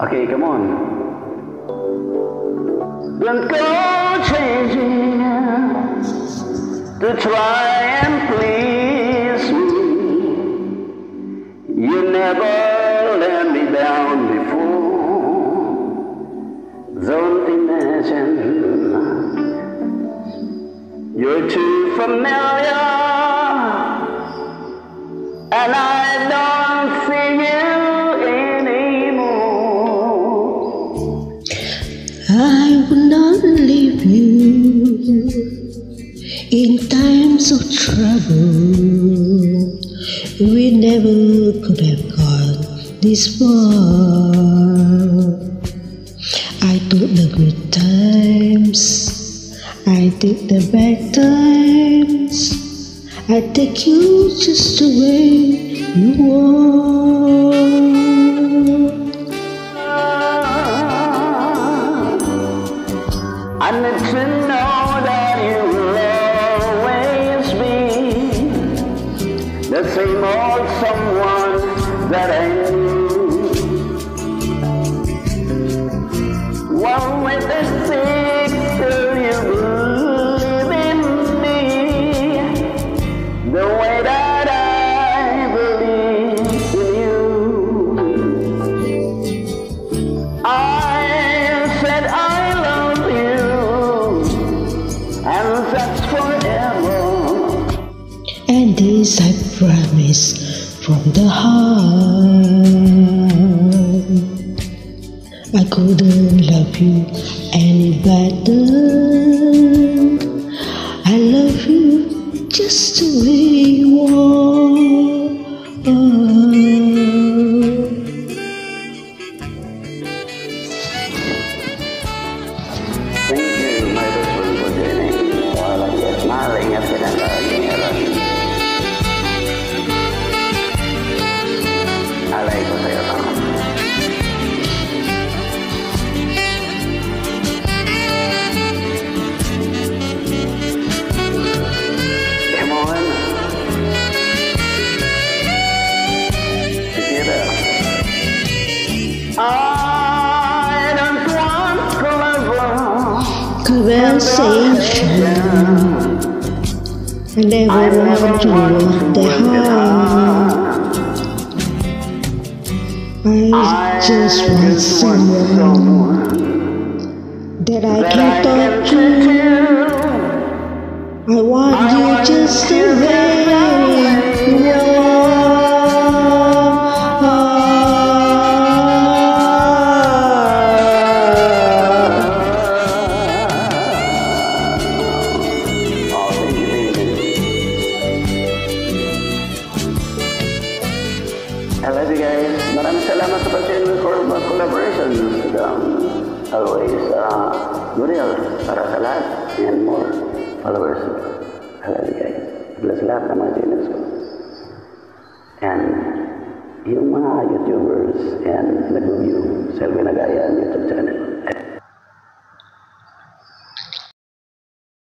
Okay, come on. Don't go changing to try and please me. You never let me down before. Don't imagine you're too familiar, I don't see you anymore. I will not leave you in times of trouble. We never could have gone this far. I took the good times, I take the bad times. I take you just the way you are. I need to know that you will always be the same old someone that I knew. This I promise from the heart. I couldn't love you any better. I love you just the way Conversation. I never want to work that hard. I just want someone that I can talk to. I want you just the way salamat sa pag-send for mga collaborations. Um, always, uh, Guriel, para sa lahat and more followers. You guys. Bless lahat ng mga channels ko. And yung mga YouTubers and nag-review sa Winagayan YouTube channel.